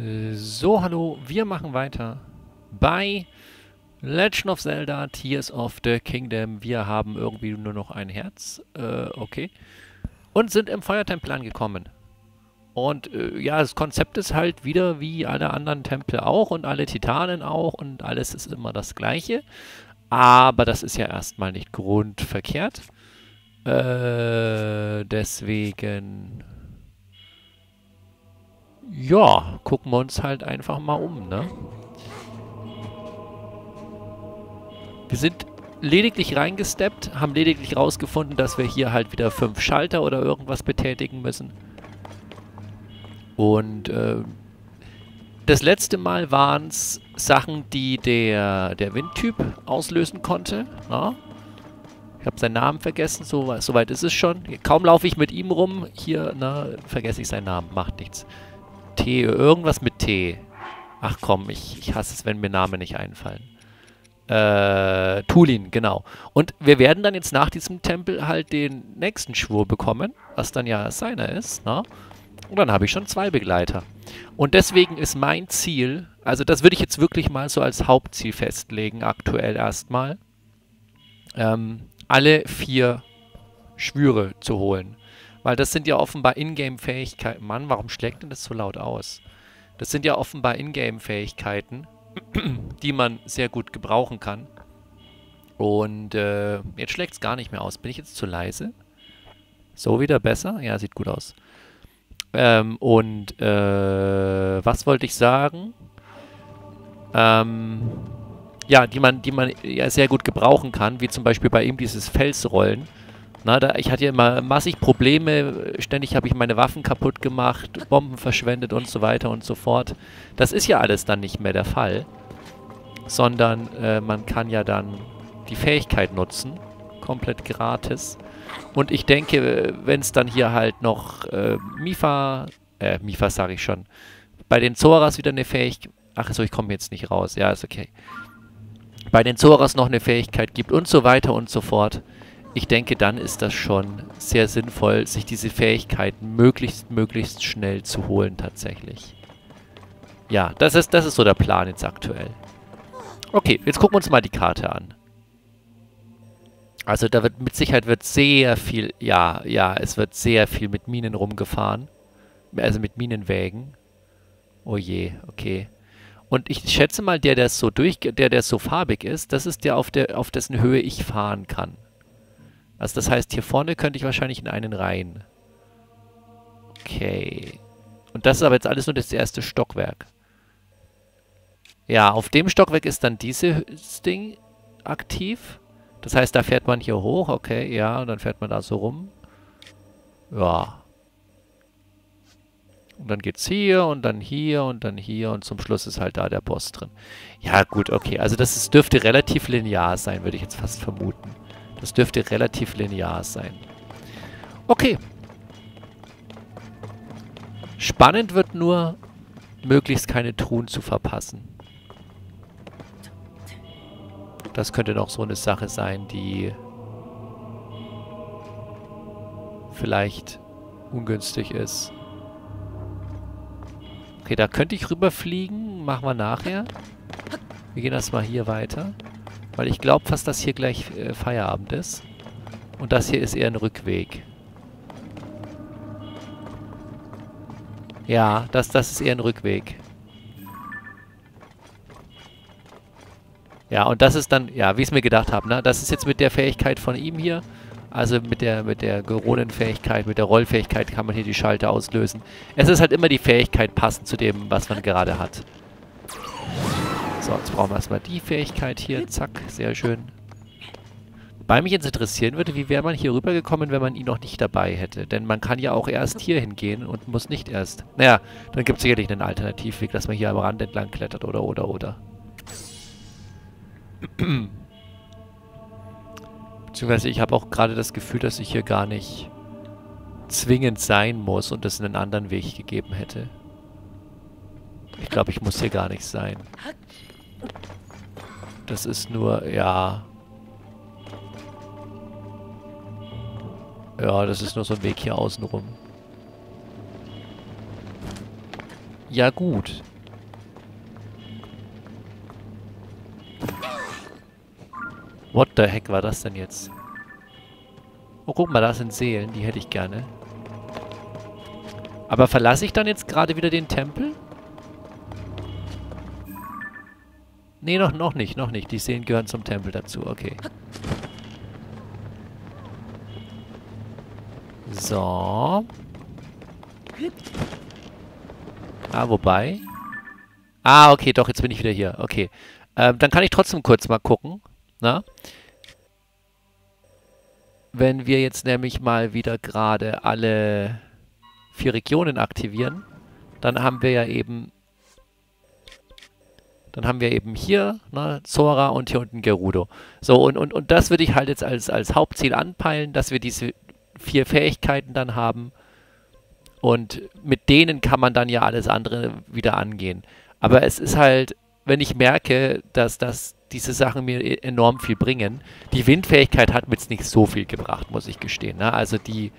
Äh, So, hallo, wir machen weiter bei Legend of Zelda Tears of the Kingdom. Wir haben irgendwie nur noch ein Herz, äh, okay. Und sind im Feuertempel angekommen. Und äh, ja, das Konzept ist halt wieder wie alle anderen Tempel auch und alle Titanen auch und alles ist immer das gleiche. Aber das ist ja erstmal nicht grundverkehrt. Äh, deswegen ja, gucken wir uns halt einfach mal um, ne? Wir sind lediglich reingesteppt, haben lediglich rausgefunden, dass wir hier halt wieder fünf Schalter oder irgendwas betätigen müssen. Und äh, das letzte Mal waren es Sachen, die der, der Windtyp auslösen konnte. Na? Ich habe seinen Namen vergessen, so, so ist es schon. Kaum laufe ich mit ihm rum. Hier, na, vergesse ich seinen Namen, macht nichts. T, irgendwas mit T. Ach komm, ich, ich hasse es, wenn mir Namen nicht einfallen. Äh, Tulin, genau. Und wir werden dann jetzt nach diesem Tempel halt den nächsten Schwur bekommen, was dann ja seiner ist, ne? Und dann habe ich schon zwei Begleiter. Und deswegen ist mein Ziel, also das würde ich jetzt wirklich mal so als Hauptziel festlegen, aktuell erstmal, ähm, alle vier Schwüre zu holen. Weil das sind ja offenbar Ingame-Fähigkeiten. Mann, warum schlägt denn das so laut aus? Das sind ja offenbar Ingame-Fähigkeiten, die man sehr gut gebrauchen kann. Und äh, jetzt schlägt es gar nicht mehr aus. Bin ich jetzt zu leise? So wieder besser? Ja, sieht gut aus. Ähm, und äh, was wollte ich sagen? Ähm, ja, die man, die man ja sehr gut gebrauchen kann, wie zum Beispiel bei ihm dieses Felsrollen. Na, da, ich hatte ja immer massig Probleme, ständig habe ich meine Waffen kaputt gemacht, Bomben verschwendet und so weiter und so fort. Das ist ja alles dann nicht mehr der Fall, sondern äh, man kann ja dann die Fähigkeit nutzen, komplett gratis. Und ich denke, wenn es dann hier halt noch äh, Mifa, äh, Mifa sage ich schon, bei den Zoras wieder eine Fähigkeit, ach so, ich komme jetzt nicht raus, ja, ist okay. Bei den Zoras noch eine Fähigkeit gibt und so weiter und so fort. Ich denke, dann ist das schon sehr sinnvoll, sich diese Fähigkeiten möglichst, möglichst schnell zu holen tatsächlich. Ja, das ist, das ist so der Plan jetzt aktuell. Okay, jetzt gucken wir uns mal die Karte an. Also da wird mit Sicherheit wird sehr viel, ja, ja, es wird sehr viel mit Minen rumgefahren. Also mit Minenwägen. Oh je, okay. Und ich schätze mal, der, der so durch, der, der so farbig ist, das ist der, auf der, auf dessen Höhe ich fahren kann. Also das heißt, hier vorne könnte ich wahrscheinlich in einen rein. Okay. Und das ist aber jetzt alles nur das erste Stockwerk. Ja, auf dem Stockwerk ist dann dieses Ding aktiv. Das heißt, da fährt man hier hoch, okay, ja, und dann fährt man da so rum. Ja. Und dann geht's hier und dann hier und dann hier und zum Schluss ist halt da der Boss drin. Ja, gut, okay. Also das ist, dürfte relativ linear sein, würde ich jetzt fast vermuten. Das dürfte relativ linear sein. Okay. Spannend wird nur, möglichst keine Truhen zu verpassen. Das könnte noch so eine Sache sein, die vielleicht ungünstig ist. Okay, da könnte ich rüberfliegen. Machen wir nachher. Wir gehen erstmal hier weiter. Weil ich glaube fast, dass hier gleich äh, Feierabend ist. Und das hier ist eher ein Rückweg. Ja, das, das ist eher ein Rückweg. Ja, und das ist dann, ja, wie ich es mir gedacht habe, ne? Das ist jetzt mit der Fähigkeit von ihm hier. Also mit der, mit der Geronenfähigkeit, mit der Rollfähigkeit kann man hier die Schalter auslösen. Es ist halt immer die Fähigkeit passend zu dem, was man gerade hat. So, jetzt brauchen wir erstmal die Fähigkeit hier. Zack, sehr schön. Wobei mich jetzt interessieren würde, wie wäre man hier rübergekommen, wenn man ihn noch nicht dabei hätte. Denn man kann ja auch erst hier hingehen und muss nicht erst. Naja, dann gibt es sicherlich einen Alternativweg, dass man hier am Rand entlang klettert oder, oder, oder. Beziehungsweise ich habe auch gerade das Gefühl, dass ich hier gar nicht zwingend sein muss und es einen anderen Weg gegeben hätte. Ich glaube, ich muss hier gar nicht sein. Das ist nur, ja... Ja, das ist nur so ein Weg hier außenrum. Ja, gut. What the heck war das denn jetzt? Oh, guck mal, da sind Seelen. Die hätte ich gerne. Aber verlasse ich dann jetzt gerade wieder den Tempel? Nee, noch, noch nicht, noch nicht. Die Seelen gehören zum Tempel dazu. Okay. So. Ah, wobei. Ah, okay, doch, jetzt bin ich wieder hier. Okay. Ähm, dann kann ich trotzdem kurz mal gucken. Na? Wenn wir jetzt nämlich mal wieder gerade alle vier Regionen aktivieren, dann haben wir ja eben dann haben wir eben hier ne, Zora und hier unten Gerudo. So, und, und, und das würde ich halt jetzt als, als Hauptziel anpeilen, dass wir diese vier Fähigkeiten dann haben. Und mit denen kann man dann ja alles andere wieder angehen. Aber es ist halt, wenn ich merke, dass, dass diese Sachen mir e-, enorm viel bringen. Die Windfähigkeit hat mir jetzt nicht so viel gebracht, muss ich gestehen. Ne? Also die,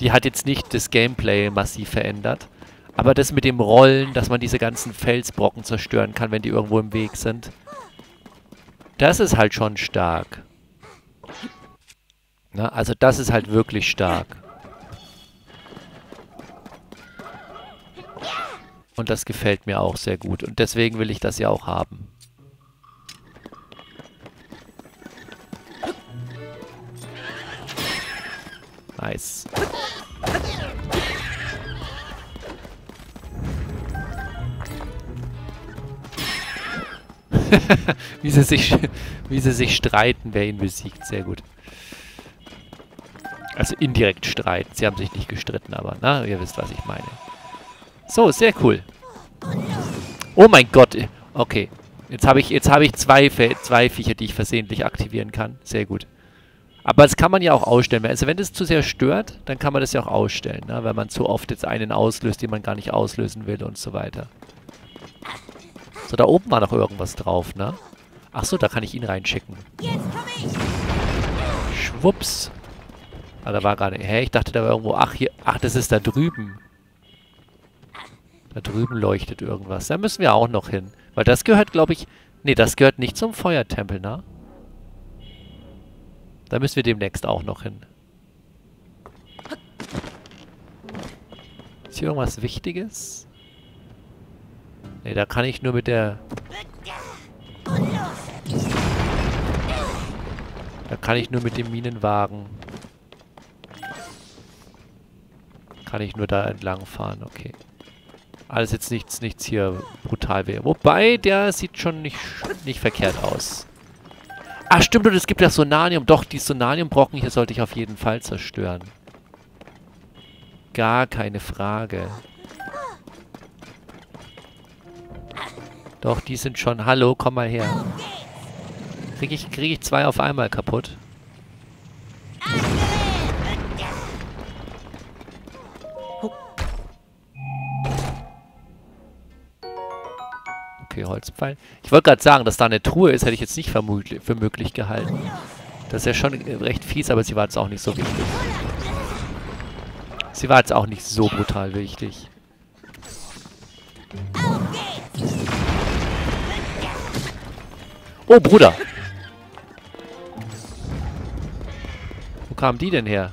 die hat jetzt nicht das Gameplay massiv verändert. Aber das mit dem Rollen, dass man diese ganzen Felsbrocken zerstören kann, wenn die irgendwo im Weg sind, das ist halt schon stark. Na, also das ist halt wirklich stark. Und das gefällt mir auch sehr gut. Und deswegen will ich das ja auch haben. Nice. wie, sie sich, wie sie sich streiten, wer ihn besiegt. Sehr gut. Also indirekt streiten. Sie haben sich nicht gestritten, aber na, ihr wisst, was ich meine. So, sehr cool. Oh mein Gott. Okay. Jetzt habe ich, jetzt hab ich zwei, zwei Viecher, die ich versehentlich aktivieren kann. Sehr gut. Aber das kann man ja auch ausstellen. Also wenn das zu sehr stört, dann kann man das ja auch ausstellen. Ne? Wenn man zu oft jetzt einen auslöst, den man gar nicht auslösen will und so weiter. So, da oben war noch irgendwas drauf, ne? Ach so, da kann ich ihn reinschicken. Schwupps. Ah, da war gerade... Hä, ich dachte, da war irgendwo... Ach, hier... Ach, das ist da drüben. Da drüben leuchtet irgendwas. Da müssen wir auch noch hin. Weil das gehört, glaube ich... Nee, das gehört nicht zum Feuertempel, ne? Da müssen wir demnächst auch noch hin. Ist hier irgendwas Wichtiges? Ne, da kann ich nur mit der... Da kann ich nur mit dem Minenwagen... Kann ich nur da entlang fahren, okay. Alles jetzt nichts, nichts hier brutal wäre. Wobei, der sieht schon nicht, nicht verkehrt aus. Ach stimmt, und es gibt ja Sonanium. Doch, die Sonaniumbrocken hier sollte ich auf jeden Fall zerstören. Gar keine Frage. Doch, die sind schon... Hallo, komm mal her. Kriege ich, krieg ich zwei auf einmal kaputt? Okay, Holzpfeil. Ich wollte gerade sagen, dass da eine Truhe ist, hätte ich jetzt nicht für möglich gehalten. Das ist ja schon recht fies, aber sie war jetzt auch nicht so wichtig. Sie war jetzt auch nicht so brutal wichtig. Oh, Bruder. Wo kamen die denn her?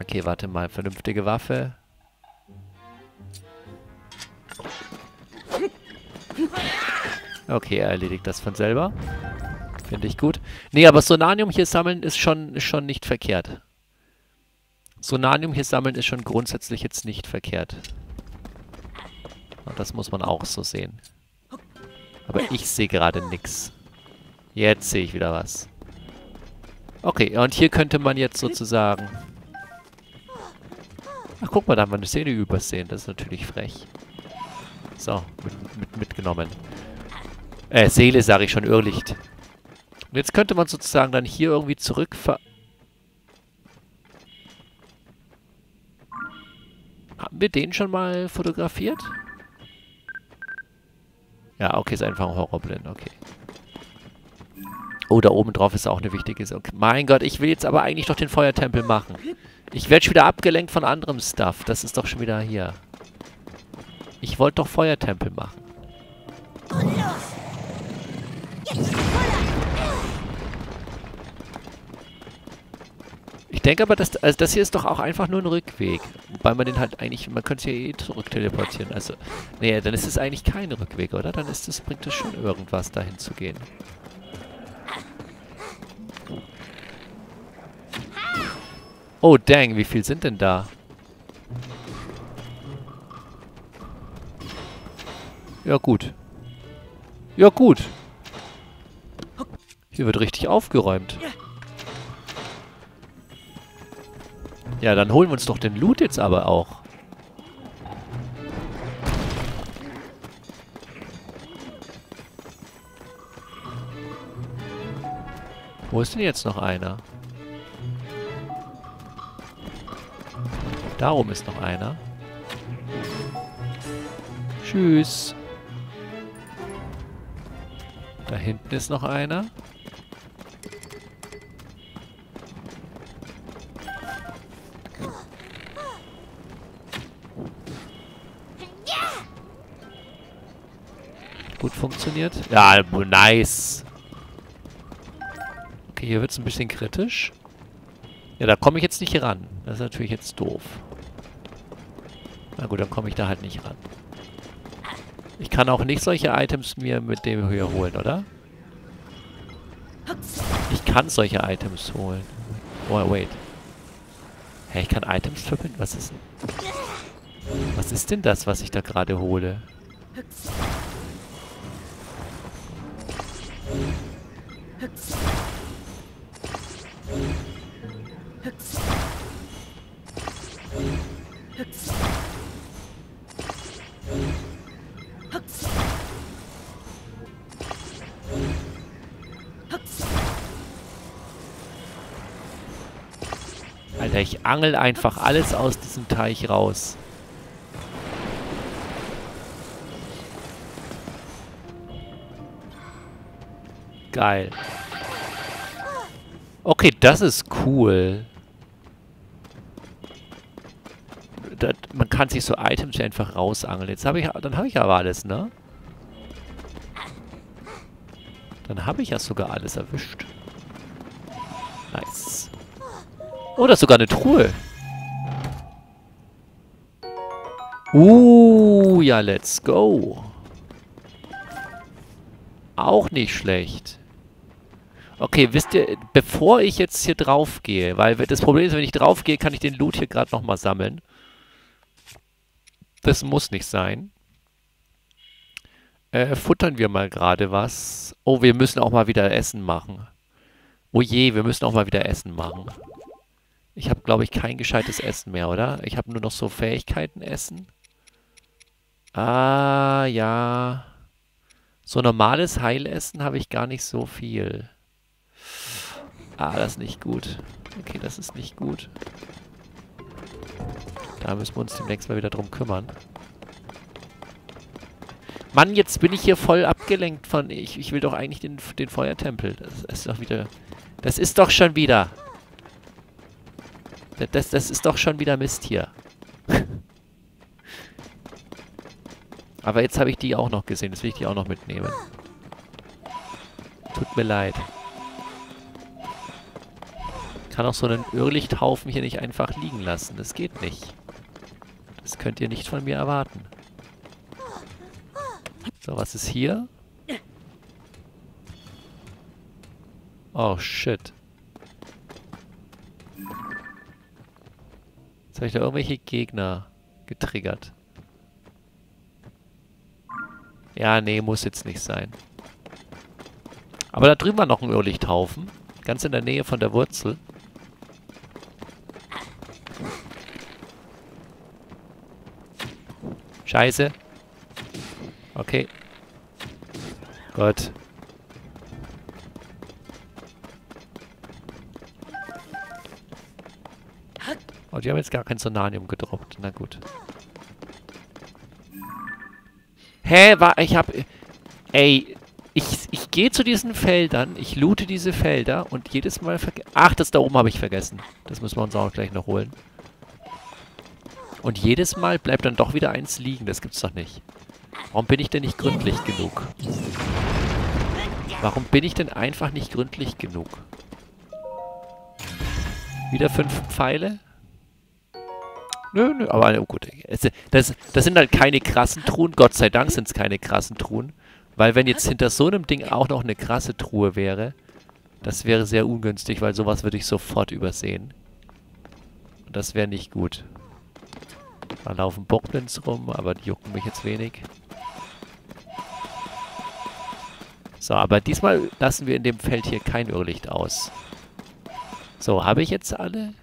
Okay, warte mal. Vernünftige Waffe. Okay, er erledigt das von selber. Finde ich gut. Nee, aber Sonanium hier sammeln ist schon, ist schon nicht verkehrt. Sonanium hier sammeln ist schon grundsätzlich jetzt nicht verkehrt. Und das muss man auch so sehen. Aber ich sehe gerade nichts. Jetzt sehe ich wieder was. Okay, und hier könnte man jetzt sozusagen... Ach, guck mal, da haben wir eine Szene übersehen. Das ist natürlich frech. So, mit, mit, mitgenommen. Äh, Seele sage ich schon, Irrlicht. Und jetzt könnte man sozusagen dann hier irgendwie zurückver... Haben wir den schon mal fotografiert? Ja, okay, ist einfach ein Horrorblind, okay. Oh, da oben drauf ist auch eine wichtige Sache. Mein Gott, ich will jetzt aber eigentlich doch den Feuertempel machen. Ich werde schon wieder abgelenkt von anderem Stuff. Das ist doch schon wieder hier. Ich wollte doch Feuertempel machen. Ich denke aber, dass, also das hier ist doch auch einfach nur ein Rückweg. Wobei man den halt eigentlich, man könnte ja eh zurück teleportieren. Also, nee, dann ist es eigentlich kein Rückweg, oder? Dann ist es, bringt es schon irgendwas, dahin zu gehen. Oh, dang, wie viel sind denn da? Ja, gut. Ja, gut. Hier wird richtig aufgeräumt. Ja, dann holen wir uns doch den Loot jetzt aber auch. Wo ist denn jetzt noch einer? Darum ist noch einer. Tschüss. Da hinten ist noch einer. Gut funktioniert. Ja, nice. Okay, hier wird es ein bisschen kritisch. Ja, da komme ich jetzt nicht ran. Das ist natürlich jetzt doof. Na gut, dann komme ich da halt nicht ran. Ich kann auch nicht solche Items mir mit dem hier holen, oder? Ich kann solche Items holen. Oh, wait. Hä, ich kann Items verbinden? Was ist denn... Was ist denn das, was ich da gerade hole? Angel einfach alles aus diesem Teich raus. Geil. Okay, das ist cool. Das, man kann sich so Items einfach rausangeln. Jetzt habe ich, dann habe ich aber alles, ne? Dann habe ich ja sogar alles erwischt. Oh, das ist sogar eine Truhe. Uh, ja, let's go. Auch nicht schlecht. Okay, wisst ihr, bevor ich jetzt hier drauf gehe, weil das Problem ist, wenn ich drauf gehe, kann ich den Loot hier gerade nochmal sammeln. Das muss nicht sein. Äh, futtern wir mal gerade was. Oh, wir müssen auch mal wieder Essen machen. Oh je, wir müssen auch mal wieder Essen machen. Ich habe, glaube ich, kein gescheites Essen mehr, oder? Ich habe nur noch so Fähigkeiten Essen. Ah, ja. So normales Heilessen habe ich gar nicht so viel. Ah, das ist nicht gut. Okay, das ist nicht gut. Da müssen wir uns demnächst mal wieder drum kümmern. Mann, jetzt bin ich hier voll abgelenkt von... Ich, ich will doch eigentlich den, den Feuertempel. Das, das ist doch wieder... Das ist doch schon wieder... Das, das ist doch schon wieder Mist hier. Aber jetzt habe ich die auch noch gesehen. Jetzt will ich die auch noch mitnehmen. Tut mir leid. Kann auch so einen Irrlichthaufen hier nicht einfach liegen lassen. Das geht nicht. Das könnt ihr nicht von mir erwarten. So, was ist hier? Oh, shit. Habe ich da irgendwelche Gegner getriggert. Ja, nee, muss jetzt nicht sein. Aber da drüben war noch ein Irrlichthaufen. Ganz in der Nähe von der Wurzel. Scheiße. Okay. Gut. Oh, die haben jetzt gar kein Sonanium gedroppt. Na gut. Hä? War, ich hab... Ey, ich, ich gehe zu diesen Feldern, ich loote diese Felder und jedes Mal. Ach, das da oben habe ich vergessen. Das müssen wir uns auch gleich noch holen. Und jedes Mal bleibt dann doch wieder eins liegen. Das gibt's doch nicht. Warum bin ich denn nicht gründlich genug? Warum bin ich denn einfach nicht gründlich genug? Wieder fünf Pfeile? Nö, nö, aber oh gut. Das, das sind halt keine krassen Truhen. Gott sei Dank sind es keine krassen Truhen. Weil wenn jetzt hinter so einem Ding auch noch eine krasse Truhe wäre, das wäre sehr ungünstig, weil sowas würde ich sofort übersehen. Und das wäre nicht gut. Da laufen Bockblins rum, aber die jucken mich jetzt wenig. So, aber diesmal lassen wir in dem Feld hier kein Irrlicht aus. So, habe ich jetzt alle?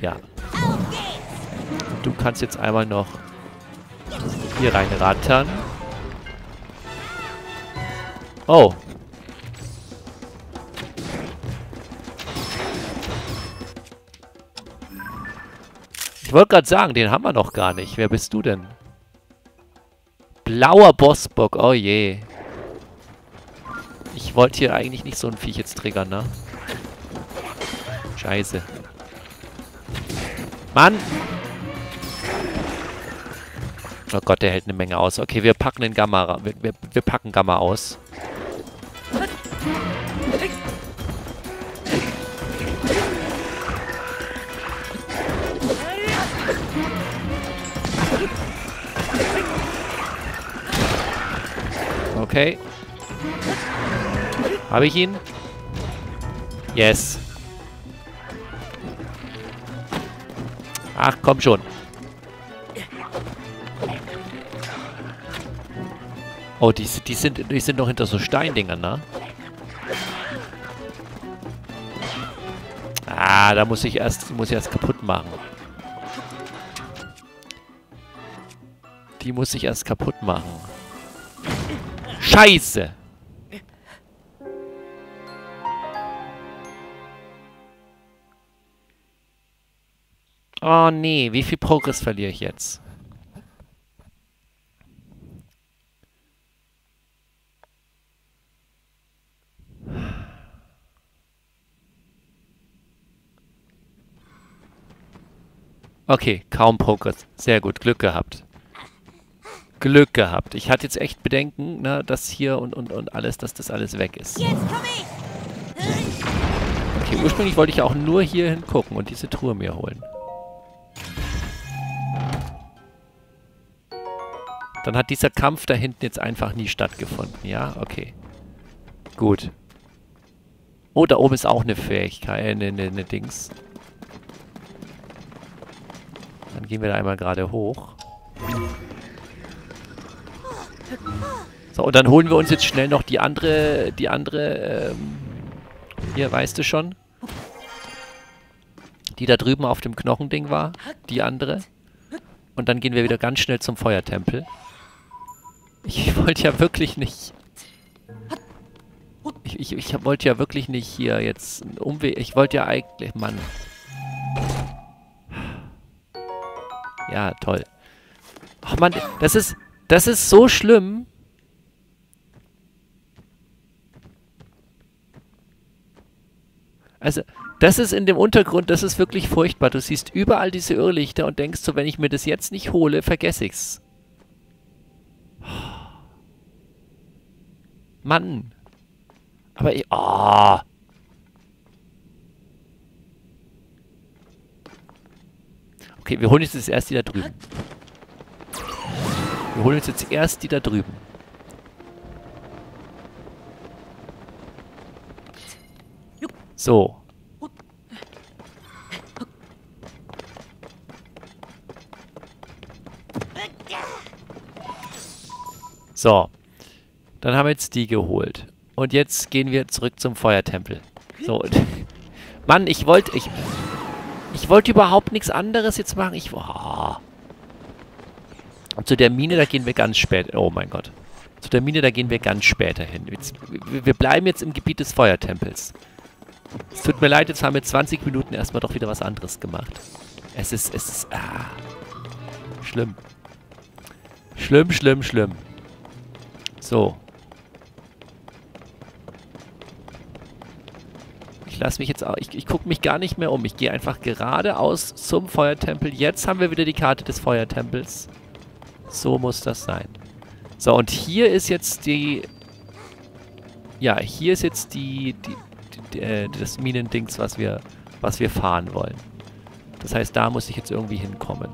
Ja. Du kannst jetzt einmal noch hier rein rattern. Oh. Ich wollte gerade sagen, den haben wir noch gar nicht. Wer bist du denn? Blauer Bossbock. Oh je. Ich wollte hier eigentlich nicht so ein Viech jetzt triggern, ne? Scheiße. Mann! Oh Gott, der hält eine Menge aus. Okay, wir packen den Gamma. Wir, wir, wir packen Gamma aus. Okay. Habe ich ihn? Yes. Ach, komm schon. Oh, die, die, sind, die sind noch hinter so Steindingern, ne? Ah, da muss ich erst, muss ich erst kaputt machen. Die muss ich erst kaputt machen. Scheiße! Oh nee, wie viel Progress verliere ich jetzt? Okay, kaum Progress. Sehr gut, Glück gehabt. Glück gehabt. Ich hatte jetzt echt Bedenken, ne, dass hier und, und, und alles, dass das alles weg ist. Okay, ursprünglich wollte ich auch nur hier hingucken und diese Truhe mir holen. Dann hat dieser Kampf da hinten jetzt einfach nie stattgefunden. Ja, okay. Gut. Oh, da oben ist auch eine Fähigkeit, eine, eine, eine Dings. Dann gehen wir da einmal gerade hoch. So, und dann holen wir uns jetzt schnell noch die andere, die andere, ähm, hier, weißt du schon? Die da drüben auf dem Knochending war. Die andere. Und dann gehen wir wieder ganz schnell zum Feuertempel. Ich wollte ja wirklich nicht... Ich, ich, ich wollte ja wirklich nicht hier jetzt einen Umweg... Ich wollte ja eigentlich... Mann. Ja, toll. Ach man, das ist... Das ist so schlimm. Also, das ist in dem Untergrund, das ist wirklich furchtbar. Du siehst überall diese Irrlichter und denkst so, wenn ich mir das jetzt nicht hole, vergesse ich's. Mann. Aber ich... Oh. Okay, wir holen jetzt erst die da drüben. Wir holen uns jetzt erst die da drüben. So. So. Dann haben wir jetzt die geholt. Und jetzt gehen wir zurück zum Feuertempel. So. Mann, ich wollte... Ich, ich wollte überhaupt nichts anderes jetzt machen. Ich... Oh. Und zu der Mine, da gehen wir ganz spät... Oh mein Gott. Zu der Mine, da gehen wir ganz später hin. Jetzt, wir bleiben jetzt im Gebiet des Feuertempels. Es tut mir leid, jetzt haben wir 20 Minuten erstmal doch wieder was anderes gemacht. Es ist, es ist, ah. Schlimm. Schlimm, schlimm, schlimm. So. Lasse mich jetzt auch, ich, ich gucke mich gar nicht mehr um. Ich gehe einfach geradeaus zum Feuertempel. Jetzt haben wir wieder die Karte des Feuertempels. So muss das sein. So, und hier ist jetzt die... Ja, hier ist jetzt die, die, die, die äh, das Minendings, was wir, was wir fahren wollen. Das heißt, da muss ich jetzt irgendwie hinkommen.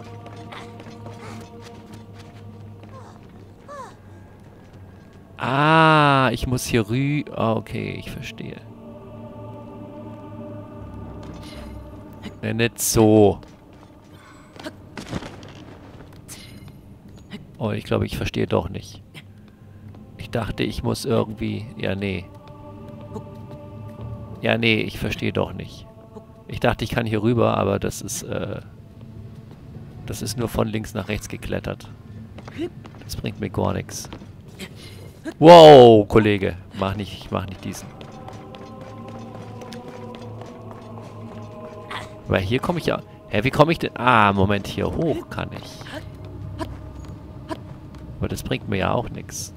Ah, ich muss hier rü... Okay, ich verstehe. Ne, nicht so. Oh, ich glaube, ich verstehe doch nicht. Ich dachte, ich muss irgendwie... Ja, nee. Ja, nee, ich verstehe doch nicht. Ich dachte, ich kann hier rüber, aber das ist, äh... Das ist nur von links nach rechts geklettert. Das bringt mir gar nichts. Wow, Kollege. Mach nicht, mach nicht diesen. Weil hier komme ich ja... Hä, wie komme ich denn... Ah, Moment, hier hoch kann ich. Aber das bringt mir ja auch nichts.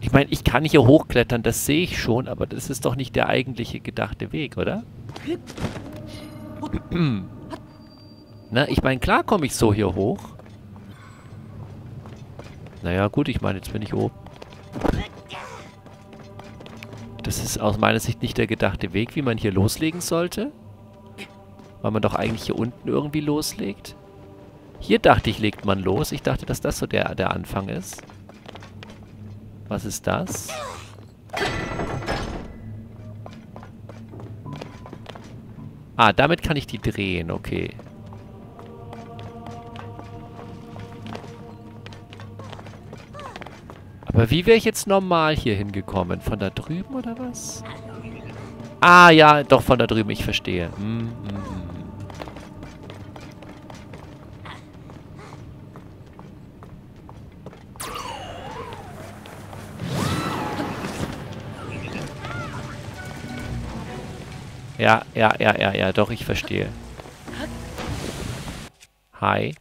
Ich meine, ich kann hier hochklettern, das sehe ich schon, aber das ist doch nicht der eigentliche gedachte Weg, oder? Na, ich meine, klar komme ich so hier hoch. Naja, gut, ich meine, jetzt bin ich oben. Das ist aus meiner Sicht nicht der gedachte Weg, wie man hier loslegen sollte. Weil man doch eigentlich hier unten irgendwie loslegt. Hier dachte ich, legt man los. Ich dachte, dass das so der, der Anfang ist. Was ist das? Ah, damit kann ich die drehen, okay. Aber wie wäre ich jetzt normal hier hingekommen? Von da drüben oder was? Ah, ja, doch von da drüben, ich verstehe. Hm, hm, hm. Ja, ja, ja, ja, ja, doch, ich verstehe. Hi.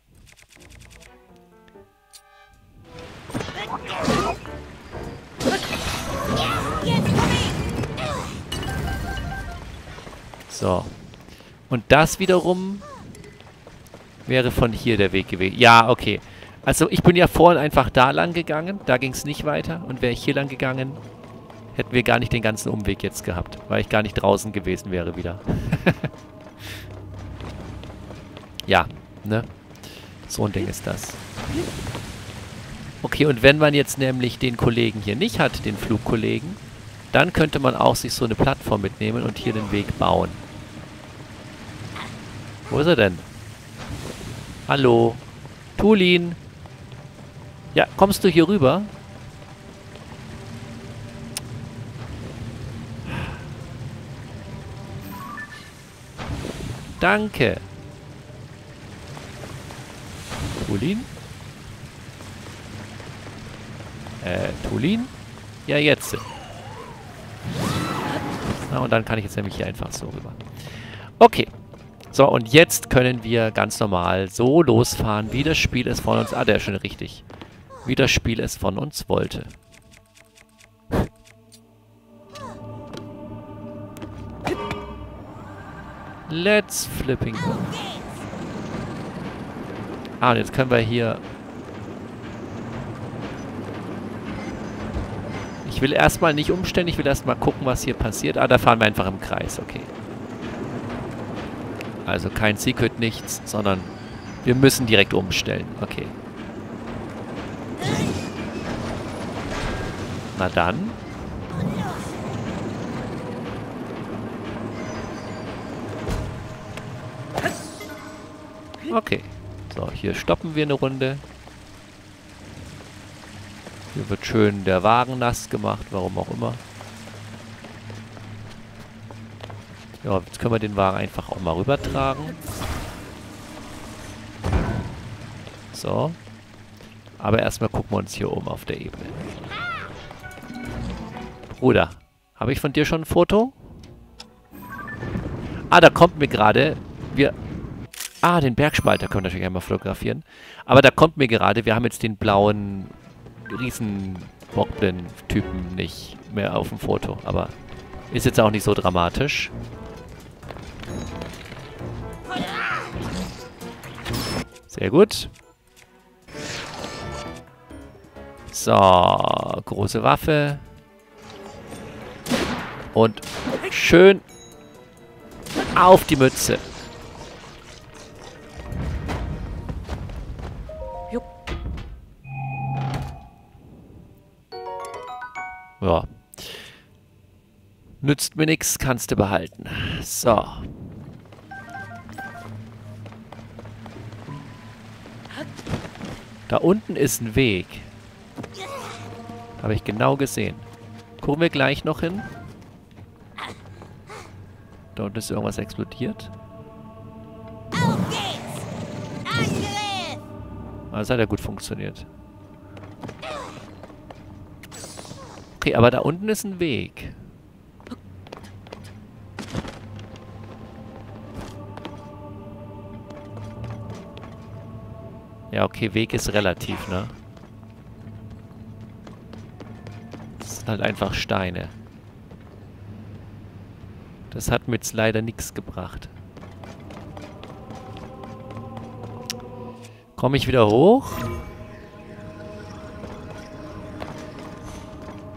So. Und das wiederum wäre von hier der Weg gewesen. Ja, okay. Also ich bin ja vorhin einfach da lang gegangen. Da ging es nicht weiter. Und wäre ich hier lang gegangen, hätten wir gar nicht den ganzen Umweg jetzt gehabt. Weil ich gar nicht draußen gewesen wäre wieder. ja, ne? So ein Ding ist das. Okay, und wenn man jetzt nämlich den Kollegen hier nicht hat, den Flugkollegen, dann könnte man auch sich so eine Plattform mitnehmen und hier den Weg bauen. Wo ist er denn? Hallo? Tulin? Ja, kommst du hier rüber? Danke. Tulin? Äh, Tulin? Ja, jetzt. Na, und dann kann ich jetzt nämlich hier einfach so rüber. Okay. So, und jetzt können wir ganz normal so losfahren, wie das Spiel es von uns... Ah, der ist schon richtig. Wie das Spiel es von uns wollte. Let's flipping go. Ah, und jetzt können wir hier... Ich will erstmal nicht umstellen, ich will erstmal gucken, was hier passiert. Ah, da fahren wir einfach im Kreis, okay. Also kein Secret, nichts, sondern wir müssen direkt umstellen. Okay. Na dann. Okay. So, hier stoppen wir eine Runde. Hier wird schön der Wagen nass gemacht, warum auch immer. Ja, jetzt können wir den Wagen einfach auch mal rübertragen. So. Aber erstmal gucken wir uns hier oben auf der Ebene. Bruder, habe ich von dir schon ein Foto? Ah, da kommt mir gerade... Wir... Ah, den Bergspalter können wir natürlich einmal fotografieren. Aber da kommt mir gerade, wir haben jetzt den blauen riesen typen nicht mehr auf dem Foto. Aber ist jetzt auch nicht so dramatisch. Sehr gut. So, große Waffe. Und schön auf die Mütze. Ja. Nützt mir nichts, kannst du behalten. So. Da unten ist ein Weg. Habe ich genau gesehen. Gucken wir gleich noch hin. Da unten ist irgendwas explodiert. Ah, das hat ja gut funktioniert. Okay, aber da unten ist ein Weg. Ja, okay, Weg ist relativ, ne? Das sind halt einfach Steine. Das hat mir jetzt leider nichts gebracht. Komme ich wieder hoch?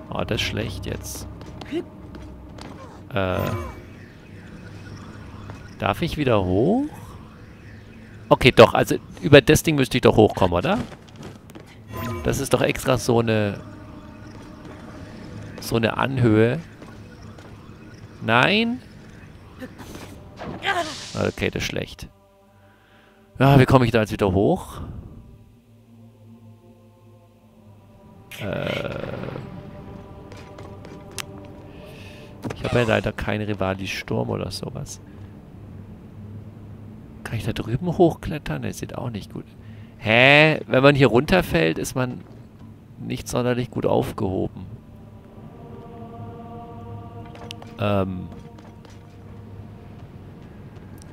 Oh, das ist schlecht jetzt. Äh. Darf ich wieder hoch? Okay, doch. Also über das Ding müsste ich doch hochkommen, oder? Das ist doch extra so eine... So eine Anhöhe. Nein? Okay, das ist schlecht. Ja, wie komme ich da jetzt wieder hoch? Äh... Ich habe ja leider keine Rivali Sturm oder sowas. Kann ich da drüben hochklettern? Das sieht auch nicht gut. Hä? Wenn man hier runterfällt, ist man nicht sonderlich gut aufgehoben. Ähm.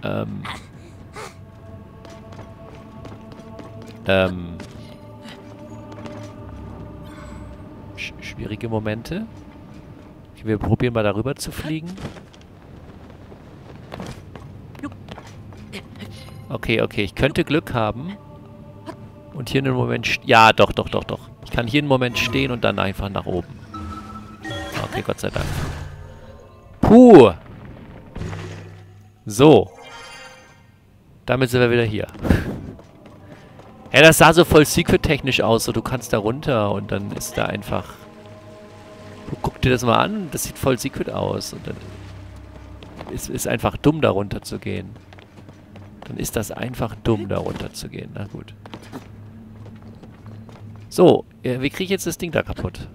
Ähm. Ähm. Sch schwierige Momente. Wir probieren mal darüber zu fliegen. Okay, okay. Ich könnte Glück haben. Und hier einen Moment... Ja, doch, doch, doch, doch. Ich kann hier einen Moment stehen und dann einfach nach oben. Okay, Gott sei Dank. Puh. So. Damit sind wir wieder hier. Ja, das sah so voll secret-technisch aus. So, du kannst da runter und dann ist da einfach... Guck dir das mal an. Das sieht voll secret aus. Und dann ist, ist einfach dumm, da runter zu gehen. Dann ist das einfach dumm, da runter zu gehen. Na gut. So, wie kriege ich jetzt das Ding da kaputt?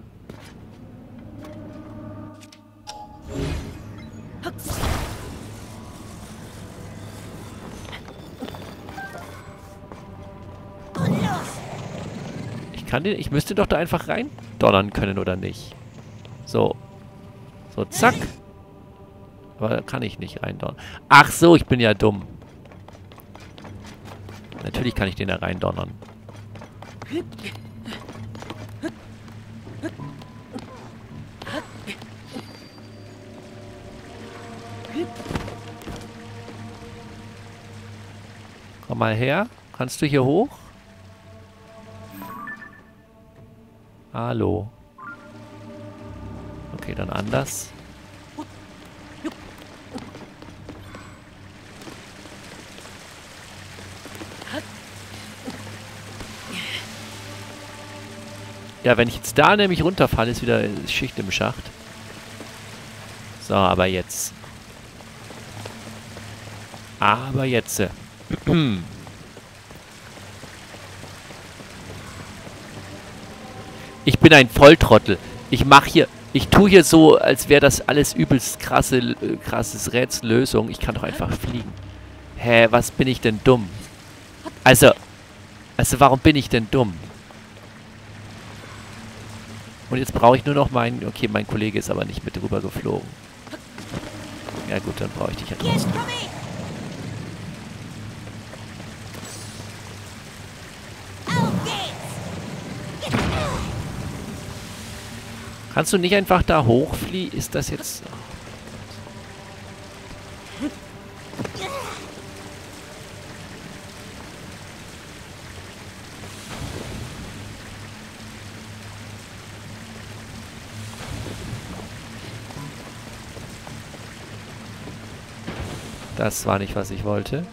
Ich kann den, ich müsste doch da einfach rein donnern können, oder nicht? So. So, zack. Aber kann ich nicht reindonnern. Ach so, ich bin ja dumm. Natürlich kann ich den da reindonnern. Komm mal her. Kannst du hier hoch? Hallo. Okay, dann anders. Ja, wenn ich jetzt da nämlich runterfalle, ist wieder Schicht im Schacht. So, aber jetzt. Aber jetzt. Ich bin ein Volltrottel. Ich mache hier... Ich tue hier so, als wäre das alles übelst krasse, äh, krasses Rätsellösung. Ich kann doch einfach fliegen. Hä, was bin ich denn dumm? Also... Also, warum bin ich denn dumm? Und jetzt brauche ich nur noch meinen... Okay, mein Kollege ist aber nicht mit rüber geflogen. Ja gut, dann brauche ich dich ja trotzdem. Kannst du nicht einfach da hochfliehen? Ist das jetzt... Das war nicht, was ich wollte.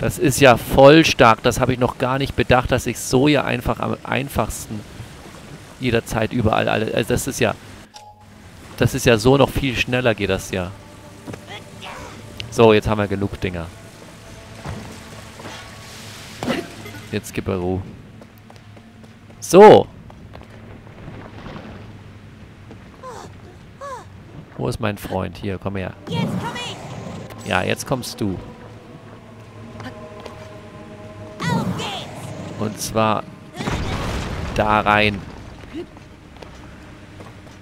Das ist ja voll stark. Das habe ich noch gar nicht bedacht, dass ich so ja einfach am einfachsten jederzeit überall alle. Also das ist ja. Das ist ja so noch viel schneller geht das ja. So, jetzt haben wir genug Dinger. Jetzt gib er Ruhe. So. Wo ist mein Freund? Hier, komm her. Ja, jetzt kommst du. Und zwar da rein.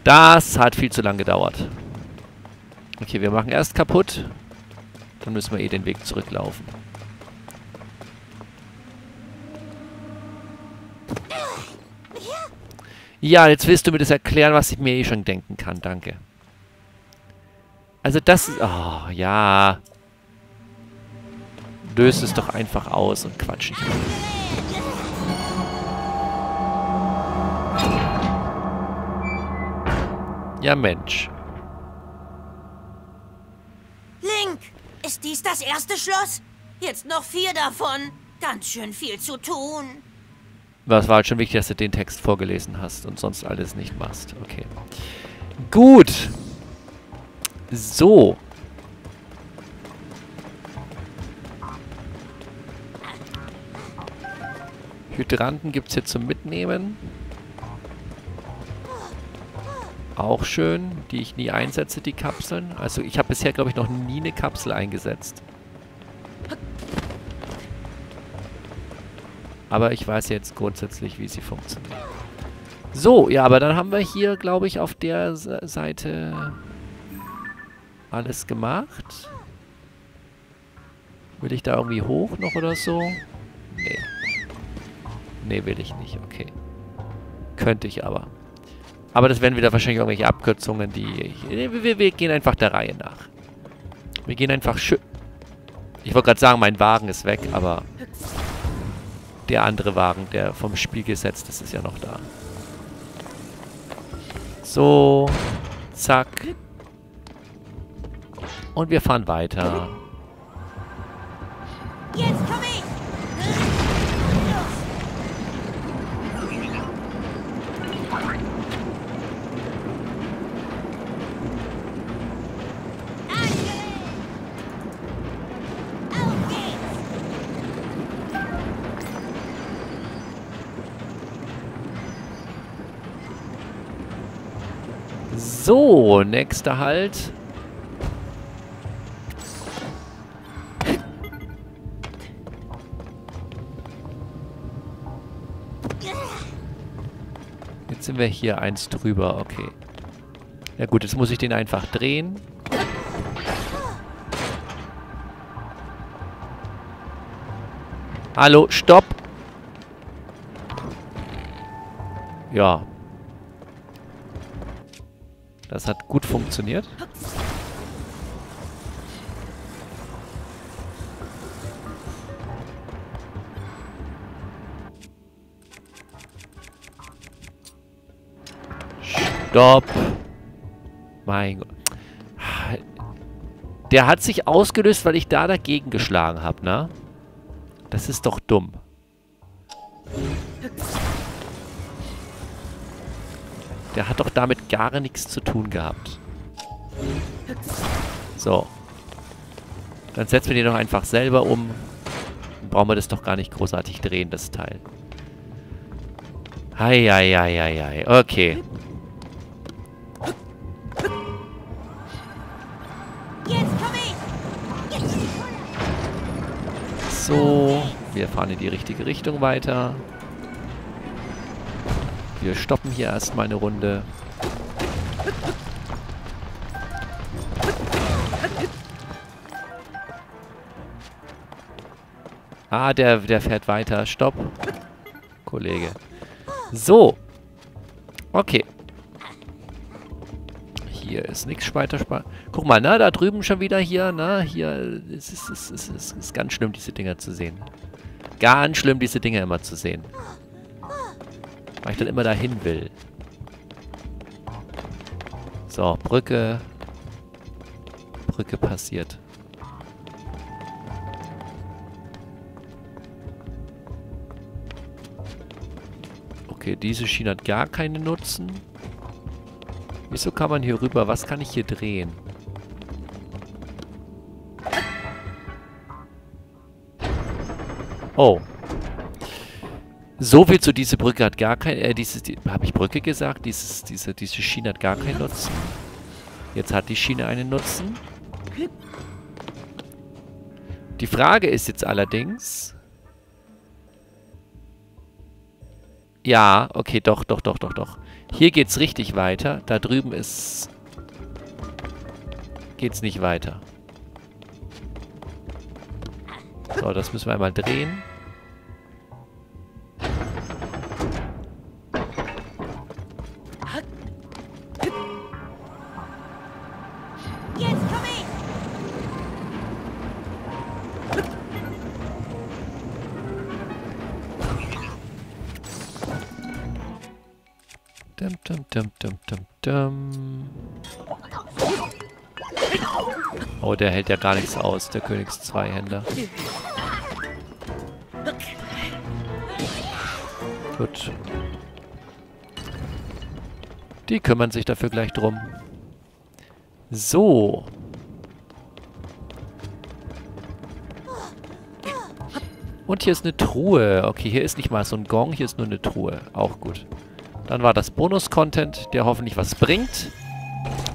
Das hat viel zu lang gedauert. Okay, wir machen erst kaputt. Dann müssen wir eh den Weg zurücklaufen. Ja, jetzt willst du mir das erklären, was ich mir eh schon denken kann. Danke. Also das ist... Oh, ja. Löst es doch einfach aus und quatsch nicht. Ja, Mensch. Link, ist dies das erste Schloss? Jetzt noch vier davon. Ganz schön viel zu tun. Was war halt schon wichtig, dass du den Text vorgelesen hast und sonst alles nicht machst. Okay. Gut. So. Hydranten gibt es hier zum Mitnehmen. Auch schön, die ich nie einsetze, die Kapseln. Also ich habe bisher, glaube ich, noch nie eine Kapsel eingesetzt. Aber ich weiß jetzt grundsätzlich, wie sie funktionieren. So, ja, aber dann haben wir hier, glaube ich, auf der Seite alles gemacht. Will ich da irgendwie hoch noch oder so? Nee. Nee, will ich nicht. Okay. Könnte ich aber. Aber das wären wieder wahrscheinlich irgendwelche Abkürzungen, die... Wir, wir, wir gehen einfach der Reihe nach. Wir gehen einfach schön... Ich wollte gerade sagen, mein Wagen ist weg, aber... Der andere Wagen, der vom Spiel gesetzt ist, ist ja noch da. So. Zack. Und wir fahren weiter. Jetzt komm So, nächster Halt. Jetzt sind wir hier eins drüber, okay. Ja gut, jetzt muss ich den einfach drehen. Hallo, stopp! Ja. Das hat gut funktioniert. Stopp. Mein Gott. Der hat sich ausgelöst, weil ich da dagegen geschlagen habe, ne? Das ist doch dumm. Der hat doch damit gar nichts zu tun gehabt. So. Dann setzen wir den doch einfach selber um. Dann brauchen wir das doch gar nicht großartig drehen, das Teil. Heieieiei. Okay. So. Wir fahren in die richtige Richtung weiter. Wir stoppen hier erstmal eine Runde. Ah, der, der fährt weiter. Stopp. Kollege. So. Okay. Hier ist nichts weiter. Guck mal, na, da drüben schon wieder hier, na, hier. Es ist, es ist, es ist ganz schlimm, diese Dinger zu sehen. Ganz schlimm, diese Dinger immer zu sehen. Weil ich dann immer dahin will. So, Brücke. Brücke passiert. Okay, diese Schiene hat gar keinen Nutzen. Wieso kann man hier rüber? Was kann ich hier drehen? Oh. So viel zu dieser Brücke hat gar kein... Äh, dieses... Die, Habe ich Brücke gesagt? Dieses, diese, diese Schiene hat gar keinen Nutzen. Jetzt hat die Schiene einen Nutzen. Die Frage ist jetzt allerdings... Ja, okay, doch, doch, doch, doch, doch. Hier geht's richtig weiter. Da drüben ist... Geht's nicht weiter. So, das müssen wir einmal drehen. Der hält ja gar nichts aus, der Königs-Zweihänder. Gut. Die kümmern sich dafür gleich drum. So. Und hier ist eine Truhe. Okay, hier ist nicht mal so ein Gong, hier ist nur eine Truhe. Auch gut. Dann war das Bonus-Content, der hoffentlich was bringt.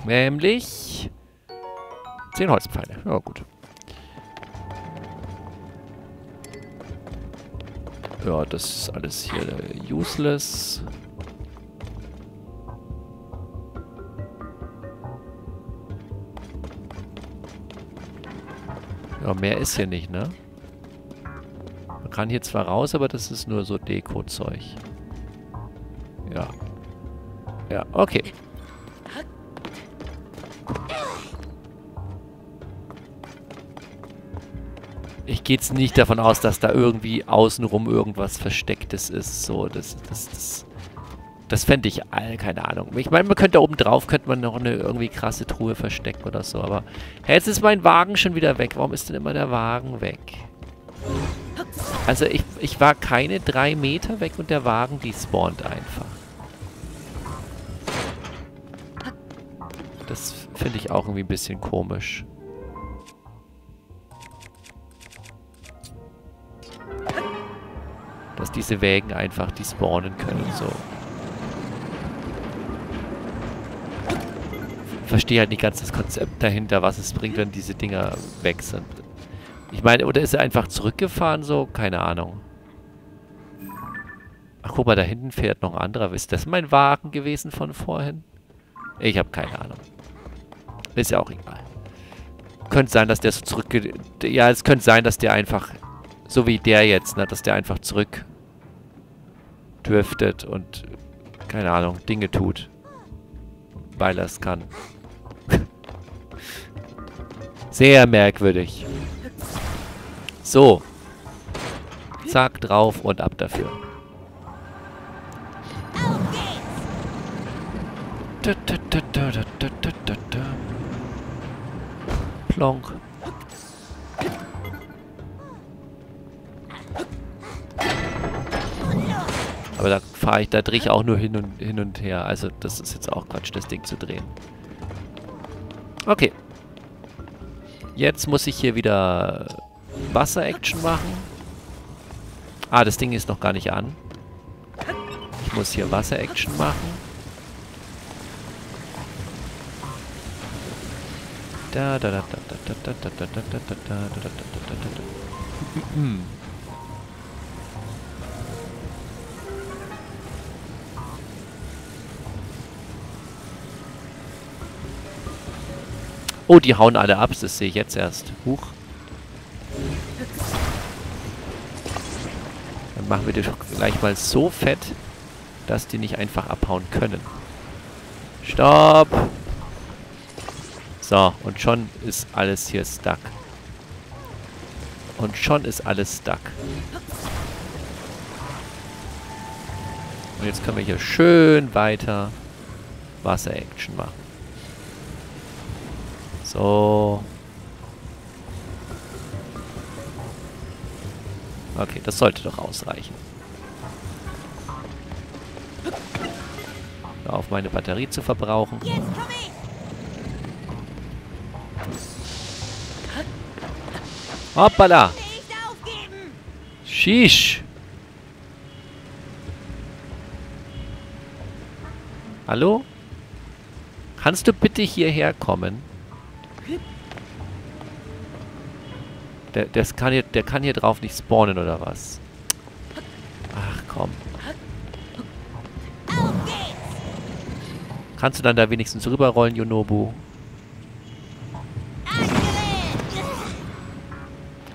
Nämlich... 10 Holzpfeile. Ja, gut. Ja, das ist alles hier äh, useless. Ja, mehr ist hier nicht, ne? Man kann hier zwar raus, aber das ist nur so Deko-Zeug. Ja. Ja, okay. Ich gehe jetzt nicht davon aus, dass da irgendwie außenrum irgendwas Verstecktes ist. So, das, das, das, das fände ich, keine Ahnung. Ich meine, man könnte oben drauf, könnte man noch eine irgendwie krasse Truhe verstecken oder so, aber jetzt ist mein Wagen schon wieder weg. Warum ist denn immer der Wagen weg? Also ich, ich war keine drei Meter weg und der Wagen despawnt einfach. Das finde ich auch irgendwie ein bisschen komisch. Dass diese Wägen einfach despawnen können, so. Verstehe halt nicht ganz das Konzept dahinter, was es bringt, wenn diese Dinger weg sind. Ich meine, oder ist er einfach zurückgefahren so? Keine Ahnung. Ach, guck mal, da hinten fährt noch ein anderer. Ist das mein Wagen gewesen von vorhin? Ich habe keine Ahnung. Ist ja auch egal. Könnte sein, dass der so zurück... Ja, es könnte sein, dass der einfach... So wie der jetzt, ne? Dass der einfach zurück... driftet und... Keine Ahnung, Dinge tut. Weil er es kann. Sehr merkwürdig. So. Zack, drauf und ab dafür. Auf Aber da fahre ich, da drehe ich auch nur hin und, hin und her. Also das ist jetzt auch Quatsch, das Ding zu drehen. Okay. Jetzt muss ich hier wieder Wasser-Action machen. Ah, das Ding ist noch gar nicht an. Ich muss hier Wasser-Action machen. Da, da, da, da, da, da, da, da, da, da, da, da, da, da, da, da, da, da. Oh, die hauen alle ab, das sehe ich jetzt erst. Huch. Und machen wir doch gleich mal so fett, dass die nicht einfach abhauen können. Stopp! So, und schon ist alles hier stuck. Und schon ist alles stuck. Und jetzt können wir hier schön weiter Wasser-Action machen. So. Okay, das sollte doch ausreichen. Auf meine Batterie zu verbrauchen. Hoppala! Sheesh! Hallo? Kannst du bitte hierher kommen? Der, das kann hier, der kann hier drauf nicht spawnen, oder was? Ach, komm. Kannst du dann da wenigstens rüberrollen, Yonobu?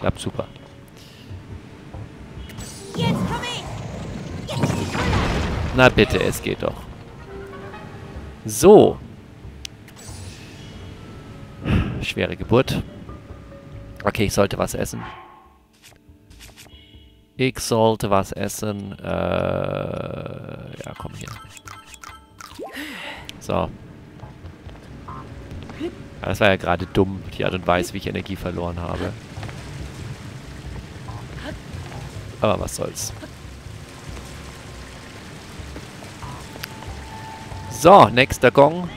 Klappt super. Na bitte, es geht doch. So. Schwere Geburt. Okay, ich sollte was essen. Ich sollte was essen. Äh, ja, komm hier. So. Das war ja gerade dumm, die Art und Weise, wie ich Energie verloren habe. Aber was soll's. So, nächster Gong.